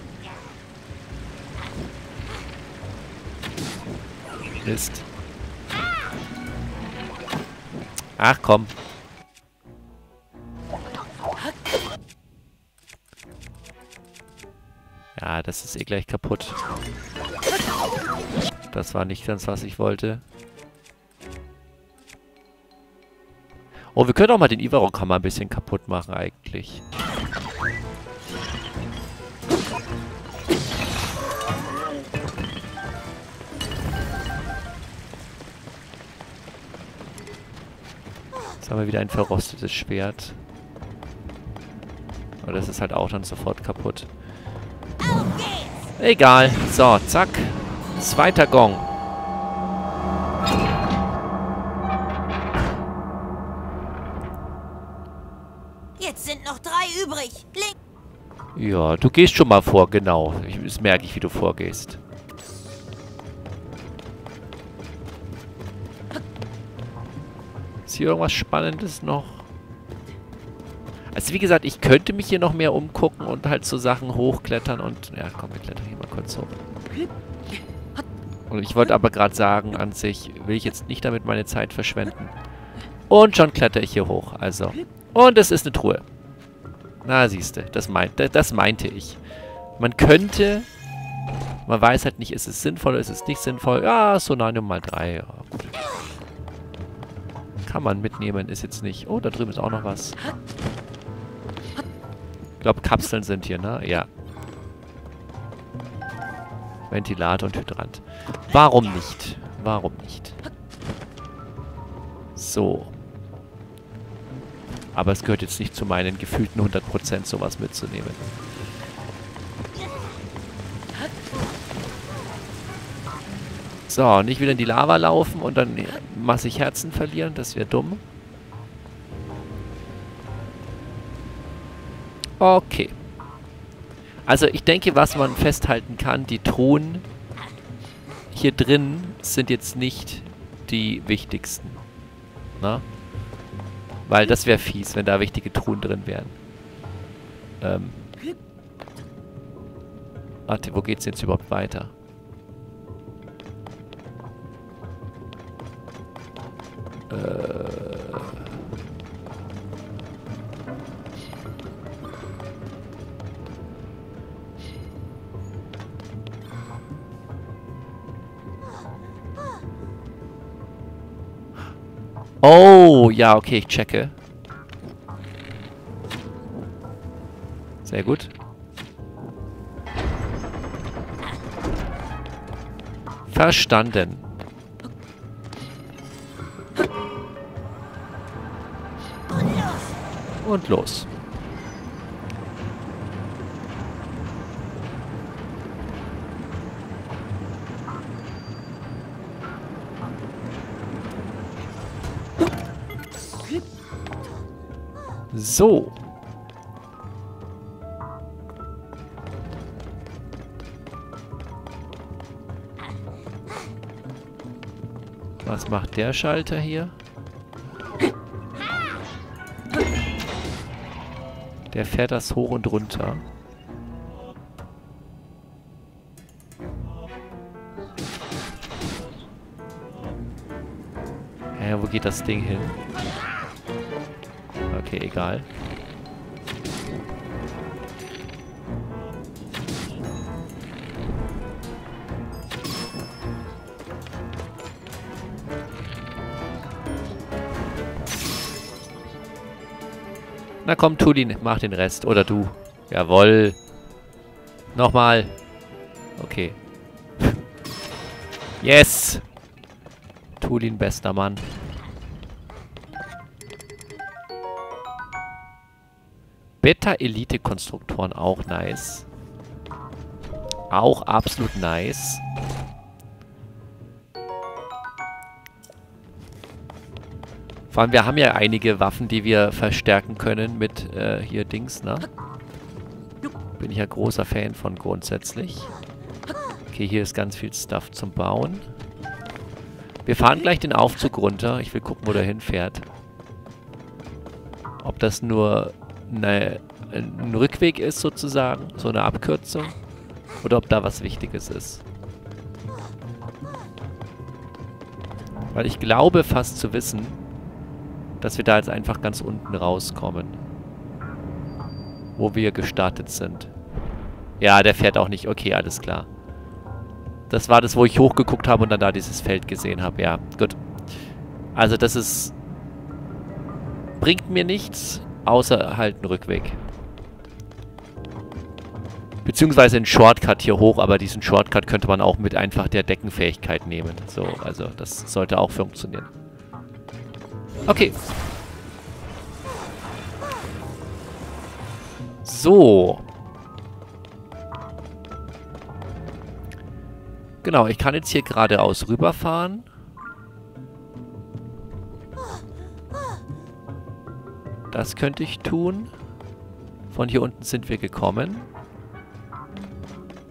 Mist. Ach komm. Ja, das ist eh gleich kaputt. Das war nicht ganz, was ich wollte. Oh, wir können auch mal den Ivarok-Hammer ein bisschen kaputt machen eigentlich. Haben wir wieder ein verrostetes Schwert. Aber das ist halt auch dann sofort kaputt. Egal. So, zack. Zweiter Gong. Jetzt sind noch drei übrig. Link. Ja, du gehst schon mal vor, genau. Ich, das merke ich, wie du vorgehst. Ist hier irgendwas Spannendes noch? Also wie gesagt, ich könnte mich hier noch mehr umgucken und halt so Sachen hochklettern und... Ja, komm, wir klettern hier mal kurz hoch. Und ich wollte aber gerade sagen, an sich will ich jetzt nicht damit meine Zeit verschwenden. Und schon kletter ich hier hoch, also. Und es ist eine Truhe. Na, siehste, das, meint, das meinte ich. Man könnte... Man weiß halt nicht, ist es sinnvoll ist es nicht sinnvoll. Ja, Sonanium mal 3. Ja, gut. Kann man mitnehmen, ist jetzt nicht... Oh, da drüben ist auch noch was. Ich glaube, Kapseln sind hier, ne? Ja. Ventilator und Hydrant. Warum nicht? Warum nicht? So. Aber es gehört jetzt nicht zu meinen gefühlten 100% sowas mitzunehmen. So, nicht wieder in die Lava laufen und dann massig Herzen verlieren. Das wäre dumm. Okay. Also ich denke, was man festhalten kann, die Truhen hier drin sind jetzt nicht die wichtigsten. Na? Weil das wäre fies, wenn da wichtige Truhen drin wären. Ähm. Warte, wo geht's jetzt überhaupt weiter? Äh. Oh, ja, okay, ich checke. Sehr gut. Verstanden. Und los. So. Was macht der Schalter hier? Der fährt das hoch und runter. Hä, wo geht das Ding hin? Okay, egal. Na komm, Tulin, mach den Rest. Oder du. Jawoll. Nochmal. Okay. yes! Tulin, bester Mann. Beta-Elite-Konstruktoren auch nice. Auch absolut nice. Vor allem, wir haben ja einige Waffen, die wir verstärken können mit äh, hier Dings, ne? Bin ich ja großer Fan von grundsätzlich. Okay, hier ist ganz viel Stuff zum Bauen. Wir fahren gleich den Aufzug runter. Ich will gucken, wo der hinfährt. Ob das nur eine, ein Rückweg ist sozusagen, so eine Abkürzung. Oder ob da was Wichtiges ist. Weil ich glaube fast zu wissen, dass wir da jetzt einfach ganz unten rauskommen. Wo wir gestartet sind. Ja, der fährt auch nicht. Okay, alles klar. Das war das, wo ich hochgeguckt habe und dann da dieses Feld gesehen habe. Ja, gut. Also das ist... Bringt mir nichts, außer halt einen Rückweg. Beziehungsweise einen Shortcut hier hoch, aber diesen Shortcut könnte man auch mit einfach der Deckenfähigkeit nehmen. So, also das sollte auch funktionieren. Okay. So. Genau, ich kann jetzt hier geradeaus rüberfahren. Das könnte ich tun. Von hier unten sind wir gekommen.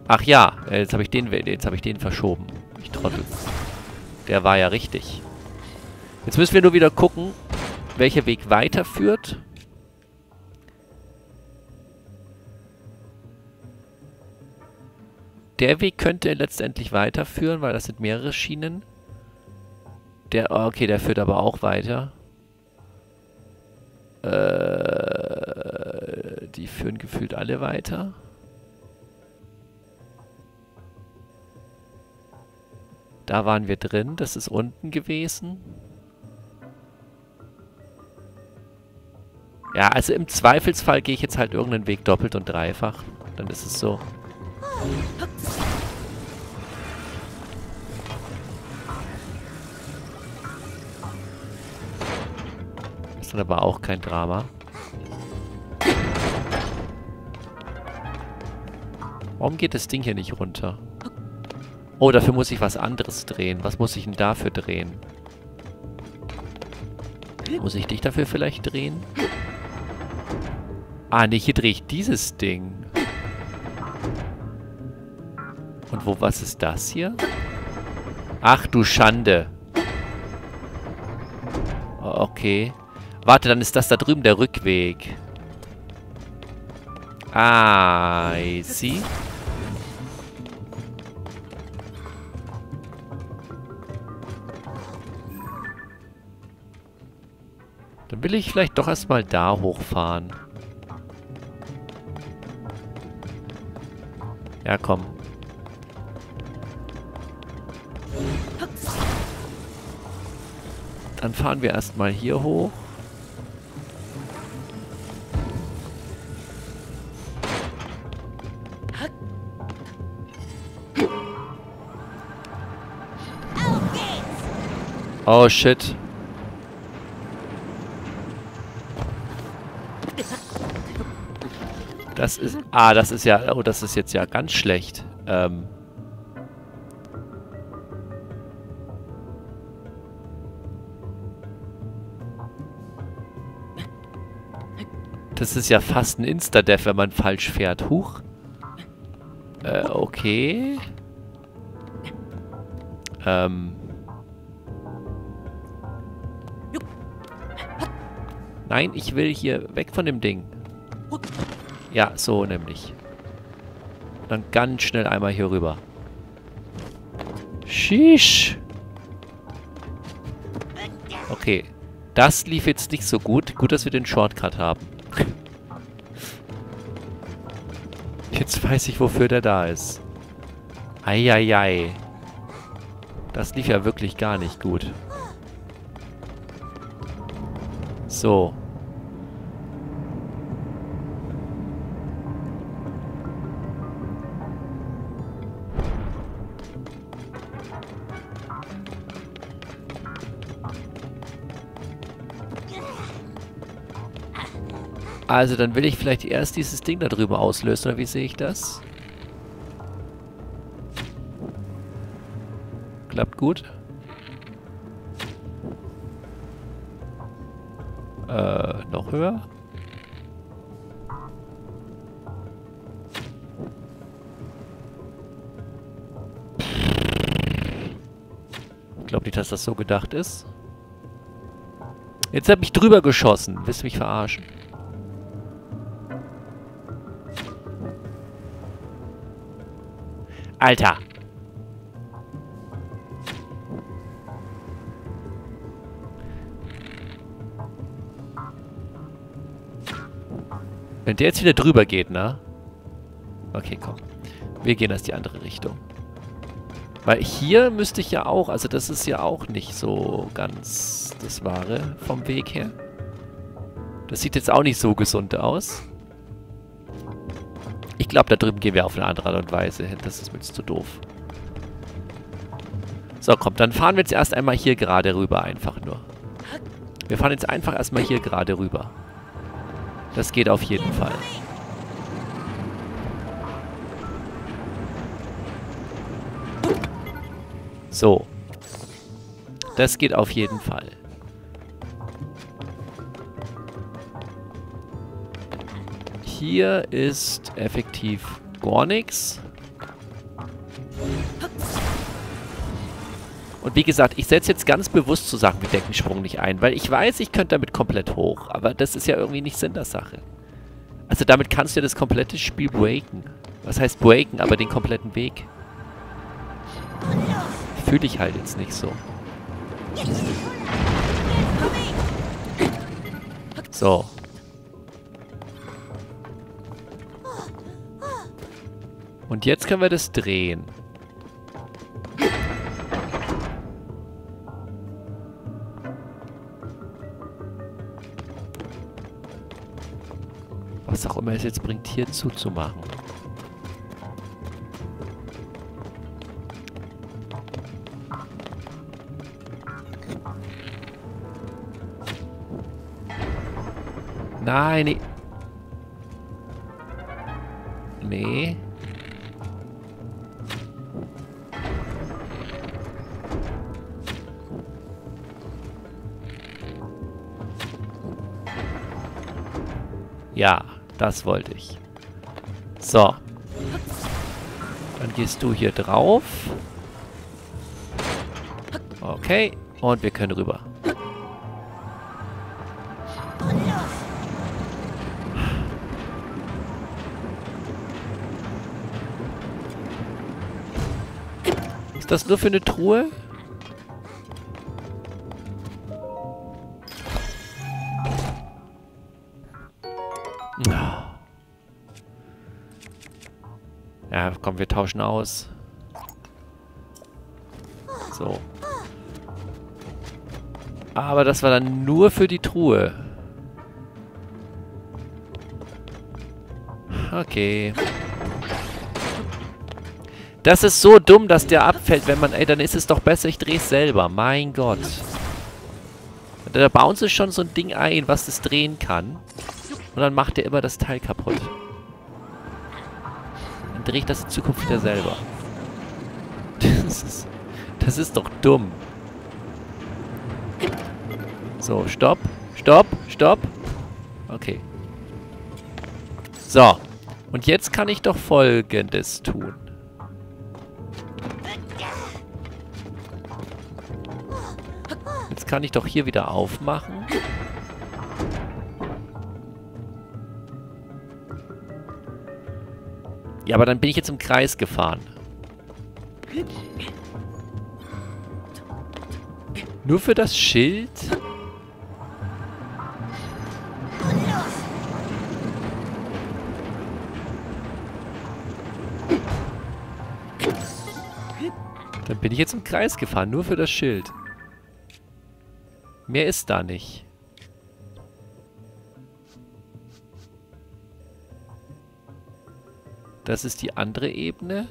Ach ja, jetzt habe ich den ich den verschoben. Ich trottel. Der war ja richtig. Jetzt müssen wir nur wieder gucken, welcher Weg weiterführt. Der Weg könnte letztendlich weiterführen, weil das sind mehrere Schienen. Der, okay, der führt aber auch weiter. Äh, die führen gefühlt alle weiter. Da waren wir drin. Das ist unten gewesen. Ja, also im Zweifelsfall gehe ich jetzt halt irgendeinen Weg doppelt und dreifach. Dann ist es so. Ist dann aber auch kein Drama. Warum geht das Ding hier nicht runter? Oh, dafür muss ich was anderes drehen. Was muss ich denn dafür drehen? Muss ich dich dafür vielleicht drehen? Ah, ne, hier drehe ich dieses Ding. Und wo, was ist das hier? Ach du Schande. Okay. Warte, dann ist das da drüben der Rückweg. Ah, I see. Dann will ich vielleicht doch erstmal da hochfahren. Ja, komm. Dann fahren wir erstmal hier hoch. Oh shit. Das ist... Ah, das ist ja... Oh, das ist jetzt ja ganz schlecht. Ähm... Das ist ja fast ein Insta-Death, wenn man falsch fährt. Huch. Äh, okay. Ähm. Nein, ich will hier weg von dem Ding. Ja, so nämlich. Dann ganz schnell einmal hier rüber. Sheesh. Okay. Das lief jetzt nicht so gut. Gut, dass wir den Shortcut haben. Jetzt weiß ich, wofür der da ist. Eieiei. Das lief ja wirklich gar nicht gut. So. Also, dann will ich vielleicht erst dieses Ding da drüber auslösen, oder wie sehe ich das? Klappt gut. Äh, noch höher? Ich glaube nicht, dass das so gedacht ist. Jetzt habe ich drüber geschossen. Willst du mich verarschen? Alter. Wenn der jetzt wieder drüber geht, ne? Okay, komm. Wir gehen erst die andere Richtung. Weil hier müsste ich ja auch, also das ist ja auch nicht so ganz das Wahre vom Weg her. Das sieht jetzt auch nicht so gesund aus. Ich glaube, da drüben gehen wir auf eine andere Art und Weise hin. Das ist mir zu doof. So, komm, dann fahren wir jetzt erst einmal hier gerade rüber, einfach nur. Wir fahren jetzt einfach erstmal hier gerade rüber. Das geht auf jeden Fall. So. Das geht auf jeden Fall. Hier ist effektiv gar nichts. Und wie gesagt, ich setze jetzt ganz bewusst so Sachen wie Deckensprung nicht ein, weil ich weiß, ich könnte damit komplett hoch. Aber das ist ja irgendwie nicht Sinn der Sache. Also damit kannst du ja das komplette Spiel breaken. Was heißt breaken? Aber den kompletten Weg. Fühle ich halt jetzt nicht so. So. Und jetzt können wir das drehen. Was auch immer es jetzt bringt, hier zuzumachen. Nein, nee. Nee. Ja, das wollte ich. So. Dann gehst du hier drauf. Okay. Und wir können rüber. Ist das nur für eine Truhe? Wir tauschen aus. So. Aber das war dann nur für die Truhe. Okay. Das ist so dumm, dass der abfällt, wenn man... Ey, dann ist es doch besser, ich drehe es selber. Mein Gott. Da bounce schon so ein Ding ein, was das drehen kann. Und dann macht er immer das Teil kaputt. Dann ich das in Zukunft wieder selber. Das ist, das ist doch dumm. So, stopp. Stopp, stopp. Okay. So. Und jetzt kann ich doch Folgendes tun. Jetzt kann ich doch hier wieder aufmachen. Ja, aber dann bin ich jetzt im Kreis gefahren. Nur für das Schild? Dann bin ich jetzt im Kreis gefahren, nur für das Schild. Mehr ist da nicht. Das ist die andere Ebene.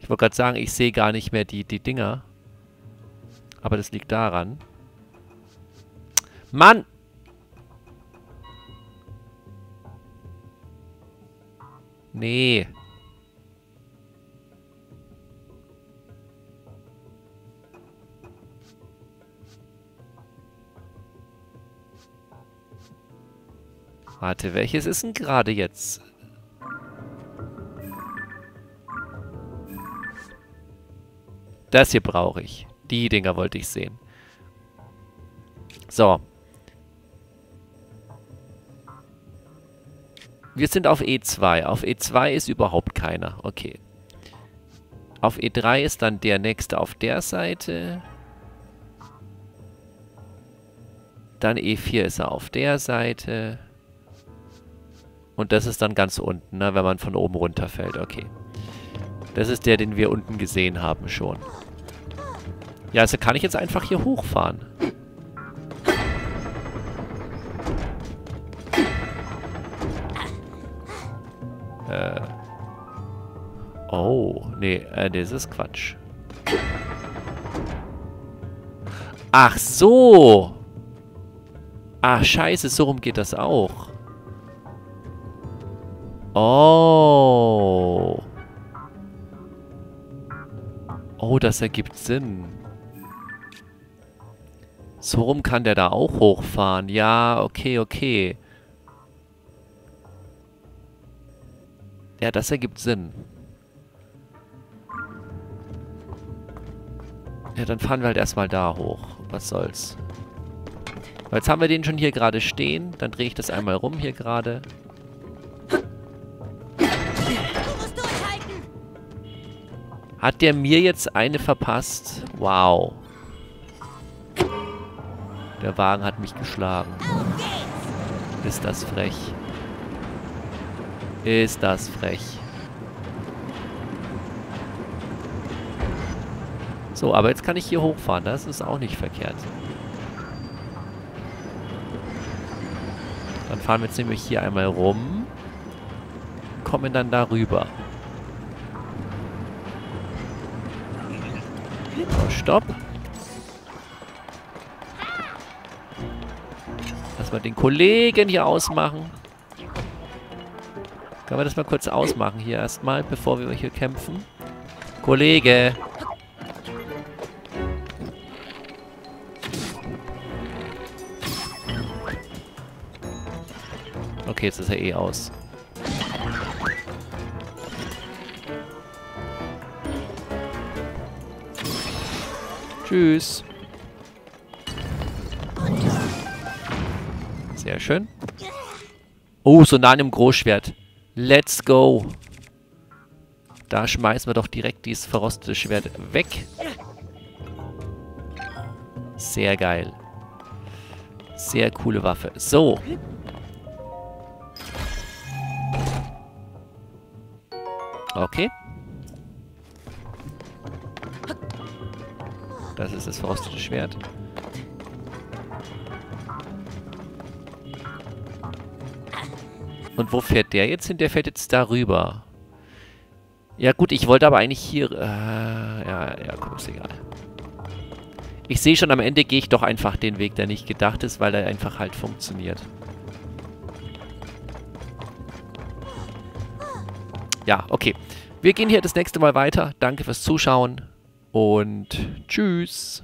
Ich wollte gerade sagen, ich sehe gar nicht mehr die, die Dinger. Aber das liegt daran. Mann! Nee. Warte, welches ist denn gerade jetzt? Das hier brauche ich. Die Dinger wollte ich sehen. So. Wir sind auf E2. Auf E2 ist überhaupt keiner. Okay. Auf E3 ist dann der nächste auf der Seite. Dann E4 ist er auf der Seite. Und das ist dann ganz unten, ne, wenn man von oben runterfällt. Okay. Das ist der, den wir unten gesehen haben schon. Ja, also kann ich jetzt einfach hier hochfahren. Äh. Oh, nee, äh, das ist Quatsch. Ach so! Ach, scheiße, so rum geht das auch. Oh. Oh, das ergibt Sinn. So rum kann der da auch hochfahren. Ja, okay, okay. Ja, das ergibt Sinn. Ja, dann fahren wir halt erstmal da hoch. Was soll's. Jetzt haben wir den schon hier gerade stehen. Dann drehe ich das einmal rum hier gerade. Hat der mir jetzt eine verpasst? Wow. Der Wagen hat mich geschlagen. Ist das frech. Ist das frech. So, aber jetzt kann ich hier hochfahren. Das ist auch nicht verkehrt. Dann fahren wir jetzt nämlich hier einmal rum. Kommen dann darüber. So, stopp. Lass mal den Kollegen hier ausmachen. Können wir das mal kurz ausmachen hier erstmal, bevor wir hier kämpfen? Kollege! Okay, jetzt ist er eh aus. Tschüss. Sehr schön. Oh, so nah an dem Großschwert. Let's go. Da schmeißen wir doch direkt dieses verrostete Schwert weg. Sehr geil. Sehr coole Waffe. So. Okay. Das ist das verrostete Schwert. Und wo fährt der jetzt hin? Der fährt jetzt darüber. Ja gut, ich wollte aber eigentlich hier... Äh, ja, ja, komm, ist egal. Ich sehe schon, am Ende gehe ich doch einfach den Weg, der nicht gedacht ist, weil er einfach halt funktioniert. Ja, okay. Wir gehen hier das nächste Mal weiter. Danke fürs Zuschauen und tschüss.